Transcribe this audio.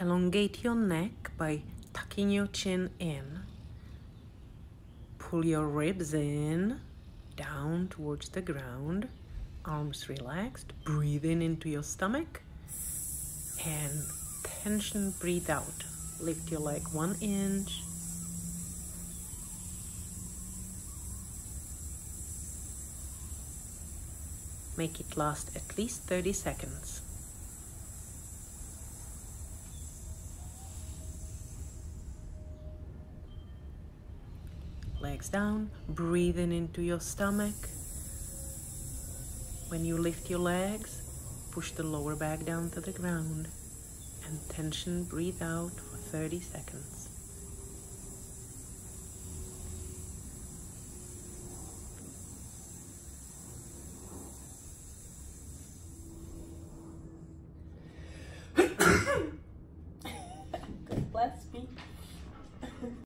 elongate your neck by tucking your chin in. Pull your ribs in, down towards the ground. Arms relaxed. Breathe in into your stomach. And tension, breathe out. Lift your leg one inch. Make it last at least 30 seconds. Legs down, breathing into your stomach. When you lift your legs, push the lower back down to the ground and tension breathe out for 30 seconds. Bless me.